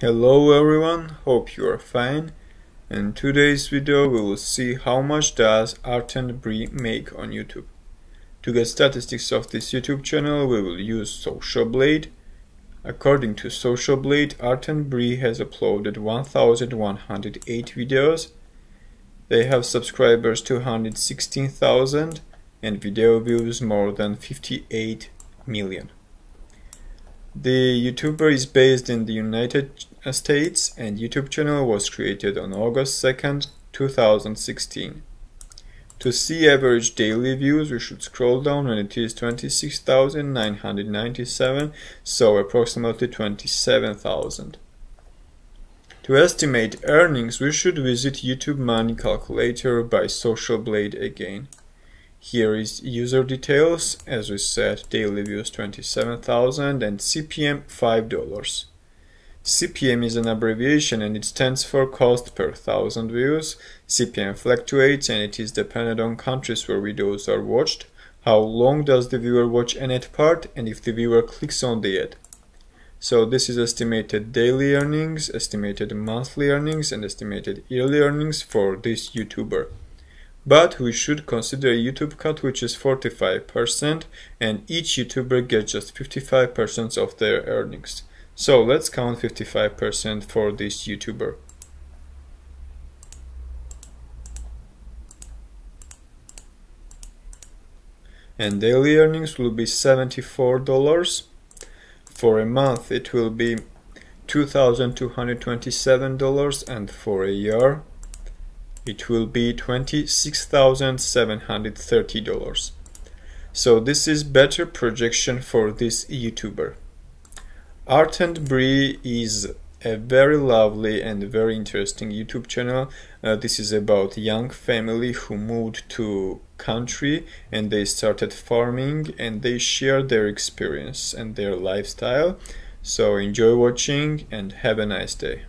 Hello everyone, hope you are fine. In today's video we will see how much does Art and Bri make on YouTube. To get statistics of this YouTube channel we will use Social Blade. According to Social Blade, Art and Bri has uploaded 1108 videos. They have subscribers 216,000 and video views more than 58 million. The YouTuber is based in the United States and YouTube channel was created on August 2nd, 2016. To see average daily views, we should scroll down and it is 26,997, so approximately 27,000. To estimate earnings, we should visit YouTube Money Calculator by Social Blade again. Here is user details, as we said, daily views 27,000 and CPM $5. CPM is an abbreviation and it stands for cost per thousand views. CPM fluctuates and it is dependent on countries where videos are watched, how long does the viewer watch an ad part, and if the viewer clicks on the ad. So this is estimated daily earnings, estimated monthly earnings, and estimated yearly earnings for this YouTuber. But we should consider a YouTube cut which is 45% and each YouTuber gets just 55% of their earnings. So let's count 55% for this YouTuber. And daily earnings will be $74. For a month it will be $2,227 and for a year it will be $26,730. So this is better projection for this YouTuber. Art and Bri is a very lovely and very interesting YouTube channel. Uh, this is about young family who moved to country and they started farming and they share their experience and their lifestyle. So enjoy watching and have a nice day.